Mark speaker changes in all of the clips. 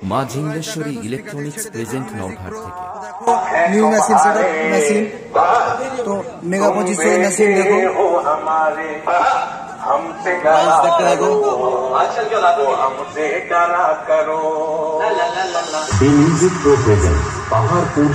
Speaker 1: মা ঝিঙ্গেশ্বরী electronics present Naoghat থেকে
Speaker 2: new machine setup machine तो मेगा पच्चीस सौ मशीन देखो
Speaker 3: हो हमारे हमसे
Speaker 2: प्राइस
Speaker 3: डरा
Speaker 2: देख के
Speaker 3: करो
Speaker 2: देखो
Speaker 3: हमसे डरा करो
Speaker 4: এই music pro present Paharpur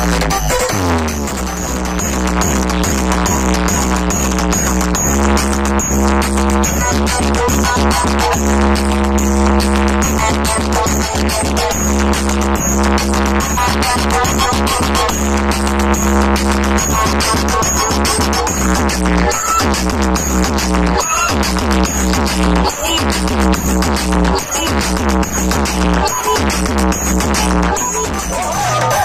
Speaker 4: Sheikh